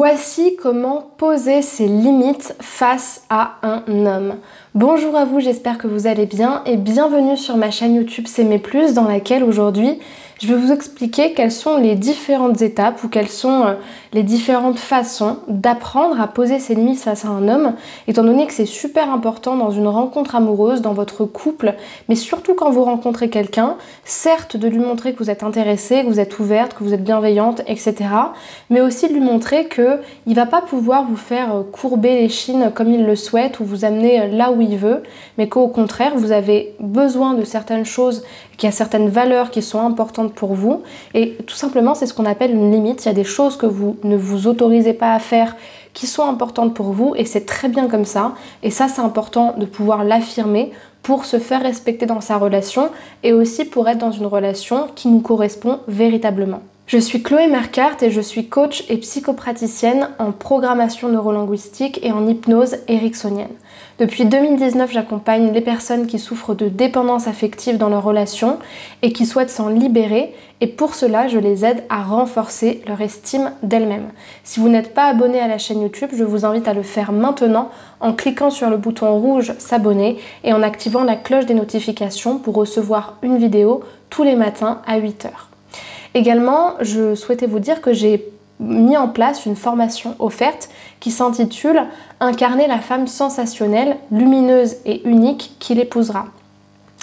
Voici comment poser ses limites face à un homme. Bonjour à vous, j'espère que vous allez bien et bienvenue sur ma chaîne YouTube C'est mes plus dans laquelle aujourd'hui je vais vous expliquer quelles sont les différentes étapes ou quelles sont euh, les différentes façons d'apprendre à poser ses limites face à un homme, étant donné que c'est super important dans une rencontre amoureuse, dans votre couple, mais surtout quand vous rencontrez quelqu'un, certes de lui montrer que vous êtes intéressé, que vous êtes ouverte, que vous êtes bienveillante, etc. Mais aussi de lui montrer que il va pas pouvoir vous faire euh, courber les chines comme il le souhaite ou vous amener euh, là où il veut, mais qu'au contraire vous avez besoin de certaines choses, qu'il y a certaines valeurs qui sont importantes pour vous. Et tout simplement, c'est ce qu'on appelle une limite. Il y a des choses que vous ne vous autorisez pas à faire qui sont importantes pour vous et c'est très bien comme ça. Et ça, c'est important de pouvoir l'affirmer pour se faire respecter dans sa relation et aussi pour être dans une relation qui nous correspond véritablement. Je suis Chloé Mercart et je suis coach et psychopraticienne en programmation neurolinguistique et en hypnose ericksonienne. Depuis 2019, j'accompagne les personnes qui souffrent de dépendance affective dans leurs relations et qui souhaitent s'en libérer et pour cela, je les aide à renforcer leur estime d'elles-mêmes. Si vous n'êtes pas abonné à la chaîne YouTube, je vous invite à le faire maintenant en cliquant sur le bouton rouge s'abonner et en activant la cloche des notifications pour recevoir une vidéo tous les matins à 8h. Également, je souhaitais vous dire que j'ai mis en place une formation offerte qui s'intitule Incarner la femme sensationnelle, lumineuse et unique qui l'épousera.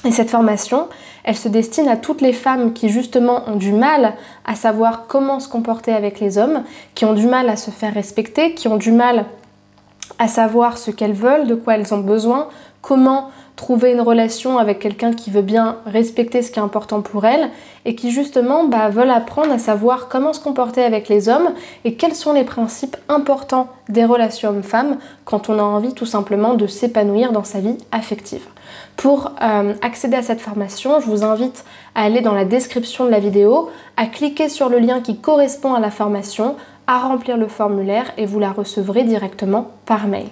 Et cette formation, elle se destine à toutes les femmes qui justement ont du mal à savoir comment se comporter avec les hommes, qui ont du mal à se faire respecter, qui ont du mal à savoir ce qu'elles veulent, de quoi elles ont besoin, comment trouver une relation avec quelqu'un qui veut bien respecter ce qui est important pour elle et qui justement bah, veulent apprendre à savoir comment se comporter avec les hommes et quels sont les principes importants des relations hommes-femmes quand on a envie tout simplement de s'épanouir dans sa vie affective. Pour euh, accéder à cette formation, je vous invite à aller dans la description de la vidéo, à cliquer sur le lien qui correspond à la formation, à remplir le formulaire et vous la recevrez directement par mail.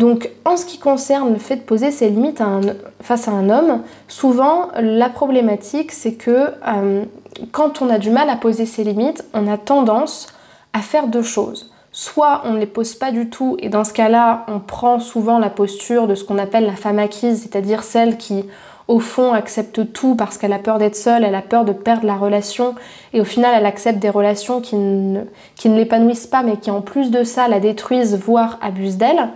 Donc en ce qui concerne le fait de poser ses limites face à un homme, souvent la problématique c'est que euh, quand on a du mal à poser ses limites, on a tendance à faire deux choses. Soit on ne les pose pas du tout et dans ce cas-là on prend souvent la posture de ce qu'on appelle la femme acquise, c'est-à-dire celle qui au fond accepte tout parce qu'elle a peur d'être seule, elle a peur de perdre la relation et au final elle accepte des relations qui ne, qui ne l'épanouissent pas mais qui en plus de ça la détruisent voire abusent d'elle.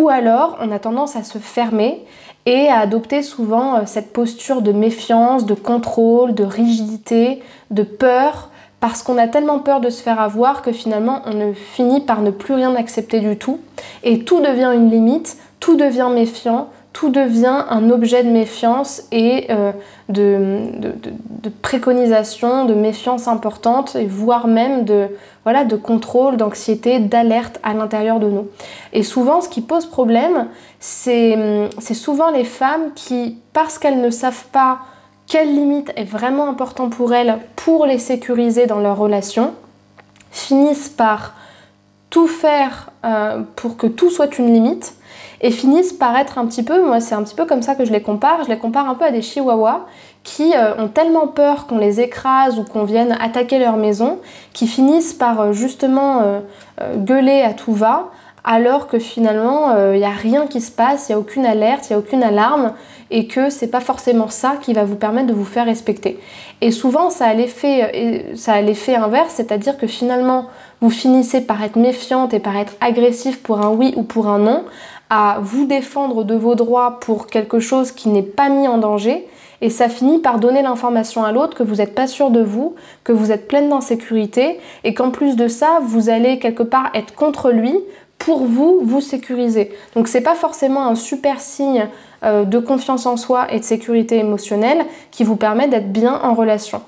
Ou alors, on a tendance à se fermer et à adopter souvent euh, cette posture de méfiance, de contrôle, de rigidité, de peur, parce qu'on a tellement peur de se faire avoir que finalement on ne finit par ne plus rien accepter du tout, et tout devient une limite, tout devient méfiant, tout devient un objet de méfiance et euh, de, méfiance importante, et voire même de, voilà, de contrôle, d'anxiété, d'alerte à l'intérieur de nous. Et souvent, ce qui pose problème, c'est souvent les femmes qui, parce qu'elles ne savent pas quelle limite est vraiment important pour elles pour les sécuriser dans leur relation, finissent par tout faire euh, pour que tout soit une limite et finissent par être un petit peu, moi c'est un petit peu comme ça que je les compare, je les compare un peu à des chihuahuas qui euh, ont tellement peur qu'on les écrase ou qu'on vienne attaquer leur maison, qui finissent par euh, justement euh, gueuler à tout va, alors que finalement il n'y a rien qui se passe, il n'y a aucune alerte, il n'y a aucune alarme, et que c'est pas forcément ça qui va vous permettre de vous faire respecter. Et souvent ça a l'effet, ça a l'effet inverse, c'est-à-dire que finalement vous finissez par être méfiante et par être agressif pour un oui ou pour un non, à vous défendre de vos droits pour quelque chose qui n'est pas mis en danger et ça finit par donner l'information à l'autre que vous n'êtes pas sûr de vous, que vous êtes pleine d'insécurité et qu'en plus de ça, vous allez quelque part être contre lui pour vous vous sécuriser. Donc c'est pas forcément un super signe euh, de confiance en soi et de sécurité émotionnelle qui vous permet d'être bien en relation.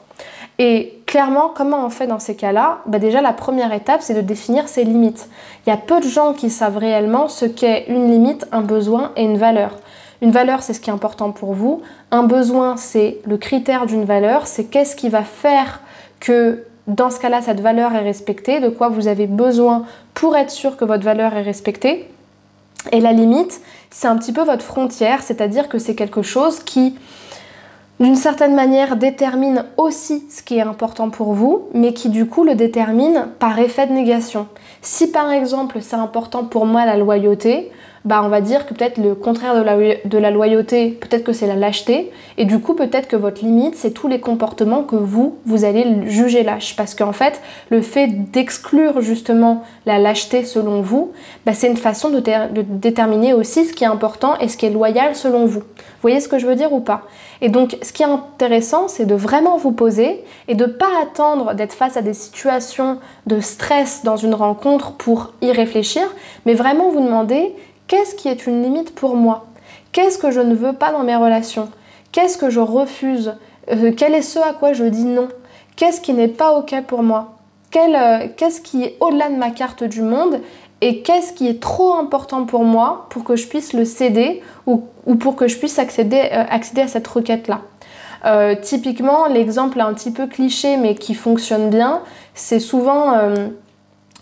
Et clairement, comment on fait dans ces cas-là? Bah Déjà, la première étape, c'est de définir ses limites. Il y a peu de gens qui savent réellement ce qu'est une limite, un besoin et une valeur. Une valeur, c'est ce qui est important pour vous. Un besoin, c'est le critère d'une valeur. C'est qu'est-ce qui va faire que dans ce cas-là, cette valeur est respectée, de quoi vous avez besoin pour être sûr que votre valeur est respectée. Et la limite, c'est un petit peu votre frontière, c'est-à-dire que c'est quelque chose qui d'une certaine manière détermine aussi ce qui est important pour vous, mais qui du coup le détermine par effet de négation. Si par exemple c'est important pour moi la loyauté, bah on va dire que peut-être le contraire de la, de la loyauté, peut-être que c'est la lâcheté, et du coup peut-être que votre limite c'est tous les comportements que vous, vous allez juger lâches. Parce qu'en fait, le fait d'exclure justement la lâcheté selon vous, bah, c'est une façon de, de déterminer aussi ce qui est important et ce qui est loyal selon vous. Vous voyez ce que je veux dire ou pas? Et donc ce qui est intéressant, c'est de vraiment vous poser et de ne pas attendre d'être face à des situations de stress dans une rencontre pour y réfléchir, mais vraiment vous demander Qu'est-ce qui est une limite pour moi? Qu'est-ce que je ne veux pas dans mes relations? Qu'est-ce que je refuse? Euh, Quel est ce à quoi je dis non? Qu'est-ce qui n'est pas OK pour moi? Euh, Qu'est-ce qui est au-delà de ma carte du monde? Et qu'est-ce qui est trop important pour moi pour que je puisse le céder ou, pour que je puisse accéder, euh, à cette requête-là? typiquement, l'exemple un petit peu cliché mais qui fonctionne bien, c'est souvent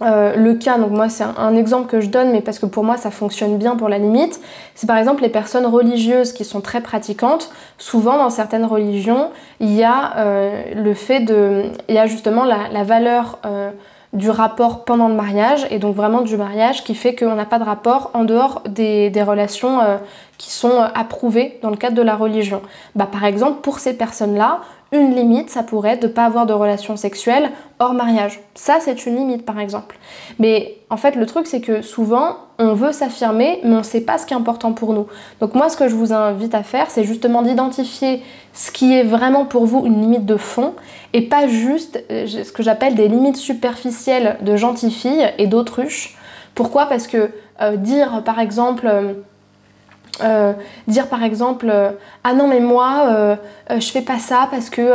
le cas, donc moi c'est un, exemple que je donne, mais parce que pour moi ça fonctionne bien pour la limite, c'est par exemple les personnes religieuses qui sont très pratiquantes. Souvent dans certaines religions, il y a euh, le fait de, il y a justement la, valeur euh, du rapport pendant le mariage et donc vraiment du mariage qui fait qu'on n'a pas de rapport en dehors des, relations qui sont approuvées dans le cadre de la religion. Bah, par exemple, pour ces personnes-là, une limite, ça pourrait être de ne pas avoir de relations sexuelles hors mariage. Ça, c'est une limite, par exemple. Mais en fait, le truc, c'est que souvent, on veut s'affirmer, mais on ne sait pas ce qui est important pour nous. Donc moi, ce que je vous invite à faire, c'est justement d'identifier ce qui est vraiment pour vous une limite de fond, et pas juste euh, ce que j'appelle des limites superficielles de gentille fille et d'autruche. Pourquoi? Parce que euh, dire, par exemple... Euh, dire par exemple euh, ah non mais moi euh, je fais pas ça parce que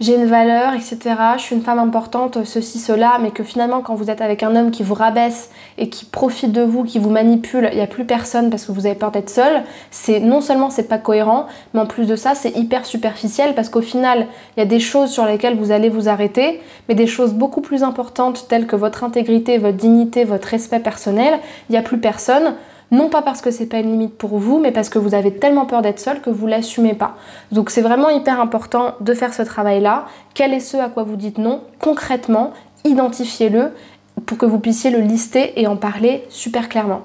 j'ai une valeur etc je suis une femme importante ceci cela mais que finalement quand vous êtes avec un homme qui vous rabaisse et qui profite de vous qui vous manipule il n'y a plus personne parce que vous avez peur d'être seul c'est non seulement c'est pas cohérent mais en plus de ça c'est hyper superficiel parce qu'au final il y a des choses sur lesquelles vous allez vous arrêter mais des choses beaucoup plus importantes telles que votre intégrité votre dignité votre respect personnel il n'y a plus personne non pas parce que c'est pas une limite pour vous, mais parce que vous avez tellement peur d'être seul que vous l'assumez pas. Donc c'est vraiment hyper important de faire ce travail-là. Quel est ce à quoi vous dites non? Concrètement, identifiez-le pour que vous puissiez le lister et en parler super clairement.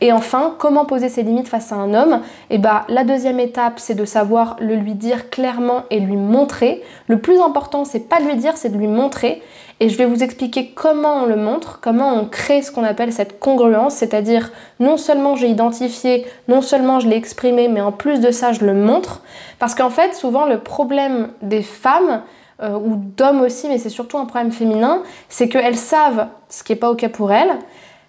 Et enfin, comment poser ses limites face à un homme? Et eh bah, la deuxième étape, c'est de savoir le lui dire clairement et lui montrer. Le plus important, c'est pas de lui dire, c'est de lui montrer. Et je vais vous expliquer comment on le montre, comment on crée ce qu'on appelle cette congruence, c'est-à-dire non seulement j'ai identifié, non seulement je l'ai exprimé, mais en plus de ça, je le montre. Parce qu'en fait, souvent, le problème des femmes, euh, ou d'hommes aussi, mais c'est surtout un problème féminin, c'est qu'elles savent ce qui n'est pas OK pour elles,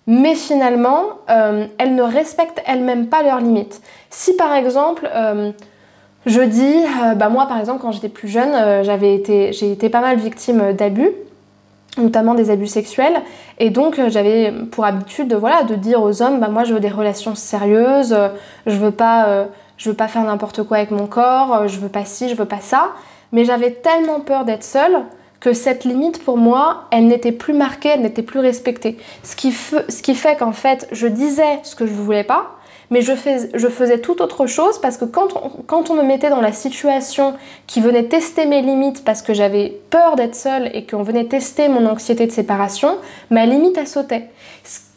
mais finalement, euh, elles ne respectent elles-mêmes pas leurs limites. Si par exemple, euh, je dis, bah moi par exemple, quand j'étais plus jeune, j'avais été, j'ai été pas mal victime d'abus, notamment des abus sexuels, et donc j'avais pour habitude de, voilà, de dire aux hommes, bah moi je veux des relations sérieuses, je veux pas, je veux pas faire n'importe quoi avec mon corps, je veux pas ci, je veux pas ça mais j'avais tellement peur d'être seule que cette limite pour moi, elle n'était plus marquée, elle n'était plus respectée. Ce qui, fait qu'en fait, je disais ce que je ne voulais pas, mais je, fais, je, faisais tout autre chose parce que quand on, me mettait dans la situation qui venait tester mes limites parce que j'avais peur d'être seule et qu'on venait tester mon anxiété de séparation, ma limite elle sautait.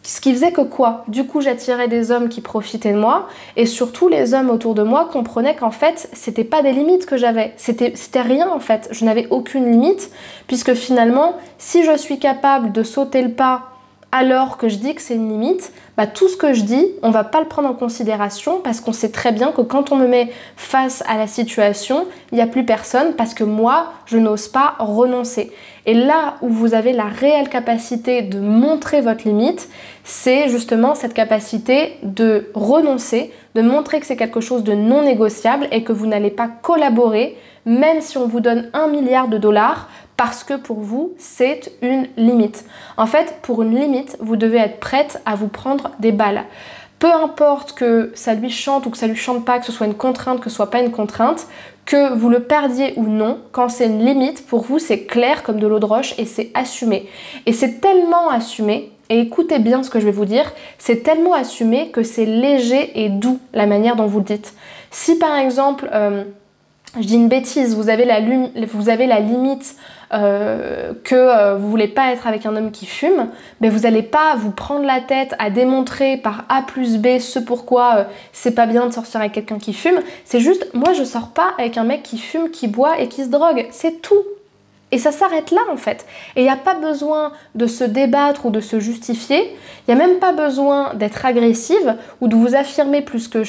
Qui faisait que quoi? Du coup, j'attirais des hommes qui profitaient de moi et surtout les hommes autour de moi comprenaient qu'en fait, c'était pas des limites que j'avais, c'était rien en fait. Je n'avais aucune limite puisque finalement, si je suis capable de sauter le pas alors que je dis que c'est une limite, bah, tout ce que je dis, on va pas le prendre en considération parce qu'on sait très bien que quand on me met face à la situation, il n'y a plus personne parce que moi, je n'ose pas renoncer. Et là où vous avez la réelle capacité de montrer votre limite, c'est justement cette capacité de renoncer, de montrer que c'est quelque chose de non négociable et que vous n'allez pas collaborer, même si on vous donne un milliard de dollars, parce que pour vous, c'est une limite. En fait, pour une limite, vous devez être prête à vous prendre des balles. Peu importe que ça lui chante ou que ça lui chante pas, que ce soit une contrainte, que ce soit pas une contrainte, que vous le perdiez ou non, quand c'est une limite, pour vous, c'est clair comme de l'eau de roche et c'est assumé. Et c'est tellement assumé, et écoutez bien ce que je vais vous dire, c'est tellement assumé que c'est léger et doux la manière dont vous le dites. Si par exemple, euh, je dis une bêtise, vous avez la, limite euh, que euh, vous voulez pas être avec un homme qui fume, mais vous n'allez pas vous prendre la tête à démontrer par A plus B ce pourquoi euh, c'est pas bien de sortir avec quelqu'un qui fume. C'est juste, moi je sors pas avec un mec qui fume, qui boit et qui se drogue. C'est tout. Et ça s'arrête là en fait. Et il n'y a pas besoin de se débattre ou de se justifier. Il n'y a même pas besoin d'être agressive ou de vous affirmer plus que,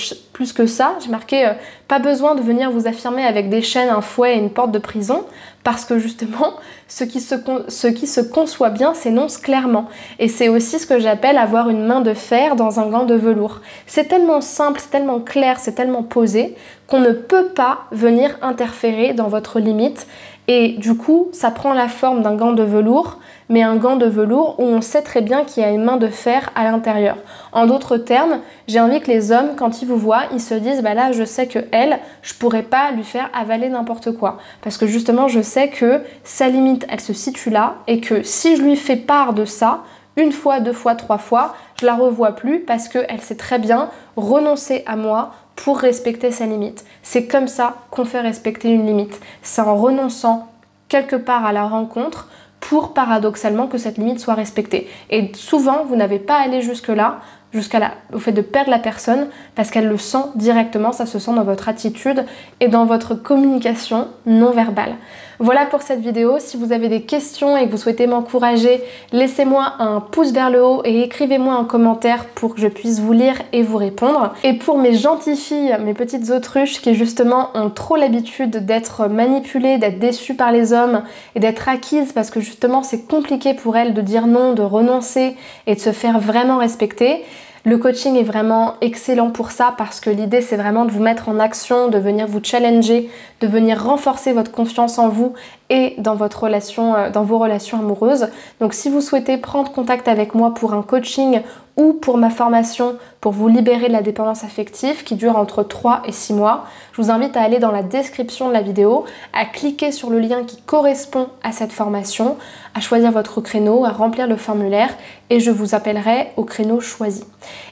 ça. J'ai marqué euh, pas besoin de venir vous affirmer avec des chaînes, un fouet et une porte de prison. Parce que justement, ce qui se, ce qui se conçoit bien s'énonce clairement. Et c'est aussi ce que j'appelle avoir une main de fer dans un gant de velours. C'est tellement simple, c'est tellement clair, c'est tellement posé qu'on ne peut pas venir interférer dans votre limite et du coup, ça prend la forme d'un gant de velours, mais un gant de velours où on sait très bien qu'il y a une main de fer à l'intérieur. En d'autres termes, j'ai envie que les hommes, quand ils vous voient, ils se disent bah là, je sais que elle, je pourrais pas lui faire avaler n'importe quoi, parce que justement, je sais que sa limite, elle se situe là, et que si je lui fais part de ça, une fois, deux fois, trois fois, je la revois plus parce qu'elle sait très bien renoncer à moi pour respecter sa limite. C'est comme ça qu'on fait respecter une limite. C'est en renonçant quelque part à la rencontre pour paradoxalement que cette limite soit respectée. Et souvent, vous n'avez pas allé jusque-là jusqu'à au fait de perdre la personne parce qu'elle le sent directement, ça se sent dans votre attitude et dans votre communication non verbale. Voilà pour cette vidéo. Si vous avez des questions et que vous souhaitez m'encourager, laissez-moi un pouce vers le haut et écrivez-moi un commentaire pour que je puisse vous lire et vous répondre. Et pour mes gentilles filles, mes petites autruches qui justement ont trop l'habitude d'être manipulées, d'être déçues par les hommes et d'être acquises parce que justement c'est compliqué pour elles de dire non, de renoncer et de se faire vraiment respecter, le coaching est vraiment excellent pour ça parce que l'idée c'est vraiment de vous mettre en action, de venir vous challenger, de venir renforcer votre confiance en vous et dans, votre relation, euh, dans vos relations amoureuses. Donc si vous souhaitez prendre contact avec moi pour un coaching ou pour ma formation pour vous libérer de la dépendance affective qui dure entre 3 et 6 mois, je vous invite à aller dans la description de la vidéo, à cliquer sur le lien qui correspond à cette formation, à choisir votre créneau, à remplir le formulaire et je vous appellerai au créneau choisi.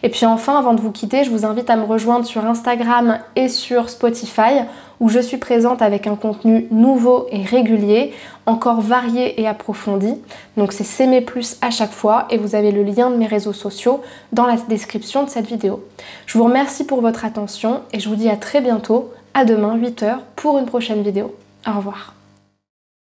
Et puis enfin, avant de vous quitter, je vous invite à me rejoindre sur Instagram et sur Spotify où je suis présente avec un contenu nouveau et régulier, encore varié et approfondi. Donc c'est s'aimer plus à chaque fois et vous avez le lien de mes réseaux sociaux dans la description de cette vidéo. Je vous remercie pour votre attention et je vous dis à très bientôt, à demain 8h pour une prochaine vidéo. Au revoir.